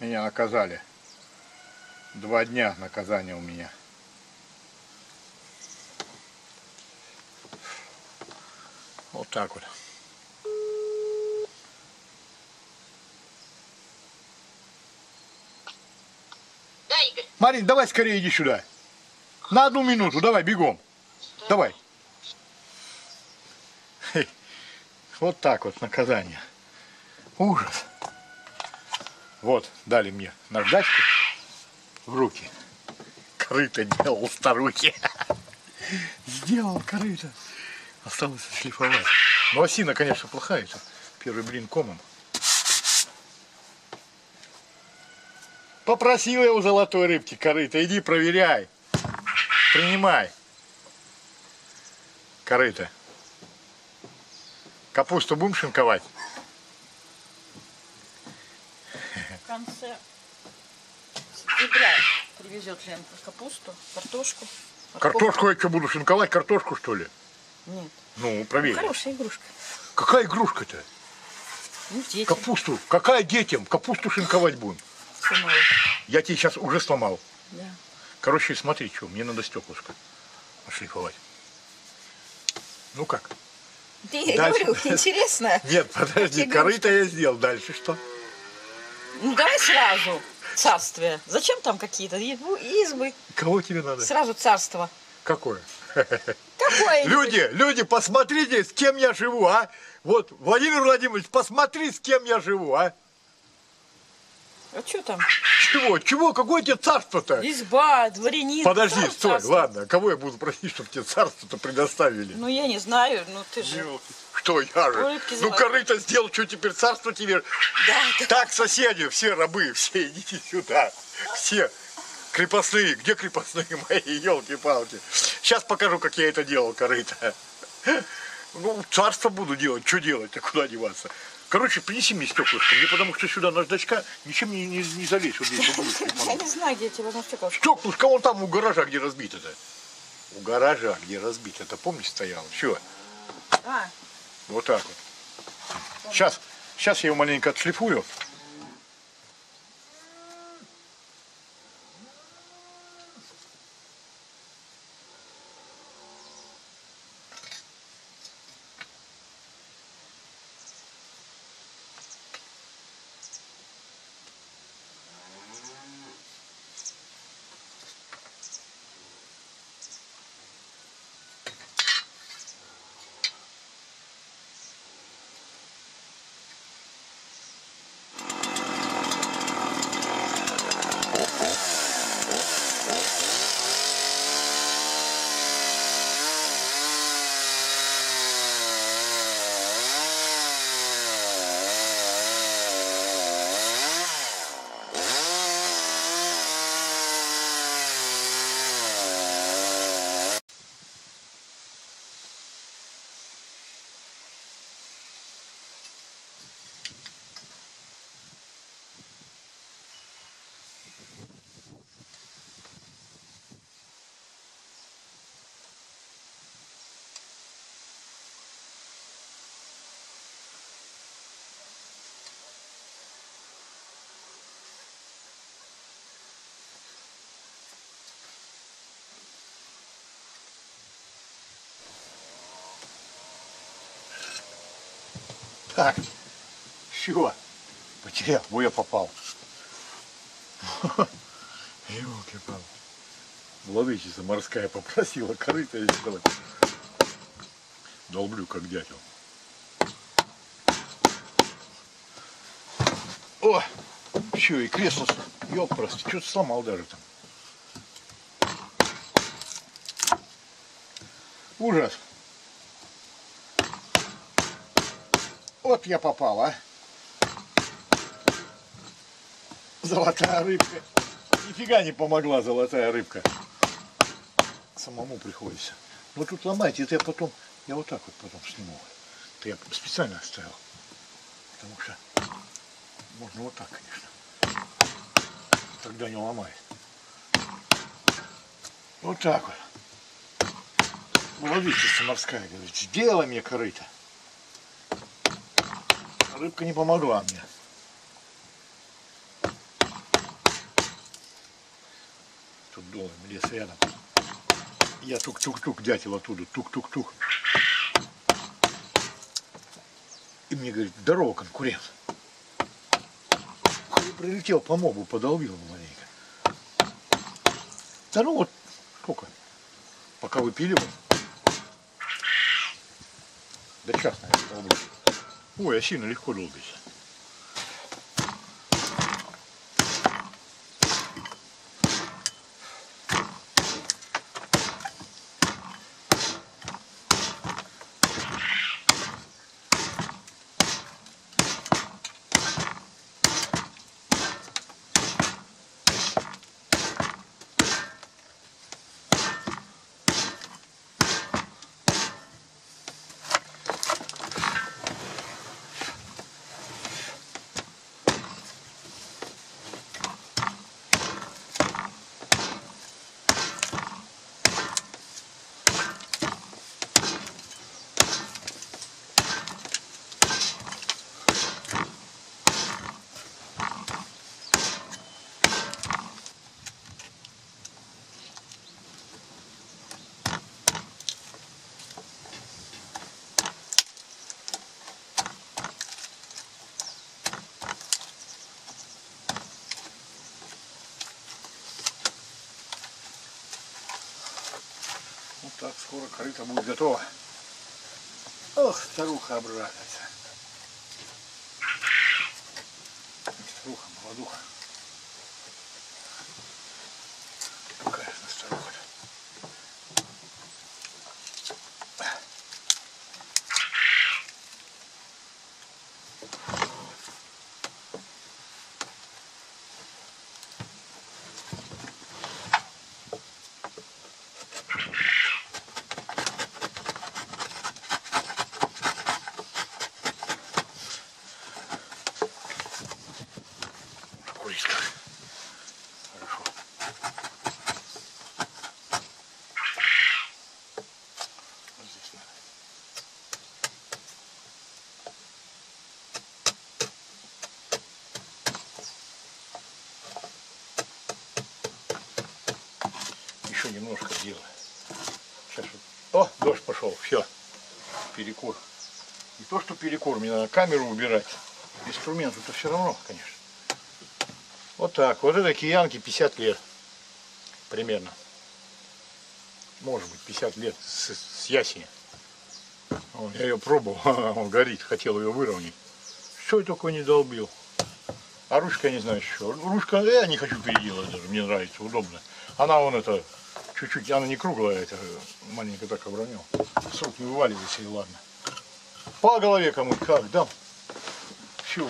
Меня наказали. Два дня наказания у меня. Вот так вот. Да, Игорь. Марин, давай скорее иди сюда. На одну минуту, давай, бегом. Давай. Хе. Вот так вот наказание. Ужас. Вот, дали мне наждачку в руки. Корыто делал старухи. Сделал корыто. Осталось шлифовать. Ну, осина, конечно, плохая. это Первый блин комом. Попросил я у золотой рыбки корыто. Иди проверяй. Принимай. Корыто. Капусту будем шинковать? В конце сентября привезет Ленка капусту, картошку. морковку. Картошку я что буду шинковать? Картошку что ли? Нет. Ну, проверь. Хорошая игрушка. Какая игрушка-то? Ну, дети. Капусту. Какая детям? Капусту шинковать будем. Сломала. Я тебе сейчас уже сломал. Да. Короче, смотри, что, мне надо стеклышко ошлифовать. Ну как? Да я Дальше. говорю, интересно. Нет, подожди, корыто я сделал. Дальше что? Ну давай сразу царствие. Зачем там какие-то избы? избы? Кого тебе надо? Сразу царство. Какое? Какое? Люди, люди, посмотрите, с кем я живу, а? Вот, Владимир Владимирович, посмотри, с кем я живу, а? А что там? Чего, чего, какое тебе царство-то? Изба, дворянин. Подожди, Там стой, царство. ладно, кого я буду просить, чтобы тебе царство-то предоставили? Ну я не знаю, ну ты же. Что я же? Рыбки Ну, золотые. корыто сделал, что теперь царство тебе? Да, да. Так, соседи, все рабы, все идите сюда. Все крепостные. Где крепостные мои, елки-палки? Сейчас покажу, как я это делал, корыто. Ну, царство буду делать. Что делать? А куда деваться? Короче, принеси мне стеклышко. Мне потому что сюда наждачка ничем не, не, не залезть. Вот здесь вот. Я не знаю, где тебе возьму стеклышко. Стеклышко вон там у гаража, где разбито-то. У гаража, где разбито. Это помнишь стояло? Все. А, Вот так вот. Сейчас, сейчас я его маленько отшлифую. Так, все, потерял, во я попал. Елки-палки. Владычица морская попросила корыто сделать. Долблю, как дятел. О, все, и кресло, ёб просто, что-то сломал даже там. Ужас. Вот я попал, а. Золотая рыбка. Нифига не помогла золотая рыбка. Самому приходится. Ну тут ломайте, это я потом, я вот так вот потом сниму. Это я специально оставил. Потому что можно вот так, конечно. Тогда не ломает. Вот так вот. Владычица морская говорит, сделай мне корыто. Рыбка не помогла мне. тут долом, лес рядом. Я тук-тук-тук, дятел оттуда, тук-тук-тук. И мне говорит, здорово, конкурент. Прилетел по мобу, подолбил маленько. Да ну вот, сколько? Пока выпиливал. Да час, наверное, долблю. uue, siin on õhku luubis так скоро корыто будет готово. Ох, старуха обрадуется. Старуха, молодуха. Какая она старуха Курицка. Хорошо. Вот здесь надо. Еще немножко сделаю. Сейчас вот. О, дождь пошел. Все. Перекур. Не то, что перекур, мне надо камеру убирать. Инструменту-то все равно, конечно. Вот так. Вот это киянки 50 лет. Примерно. Может быть, 50 лет с, с ясеня. Вон, я ее пробовал, он горит, хотел ее выровнять. Что я только не долбил. А ручка я не знаю что. Ручка я не хочу переделать даже, мне нравится, удобно. Она вон это, чуть-чуть, она не круглая, это маленько так обронил. С рук не вываливайся и ладно. По голове кому как дам. Все,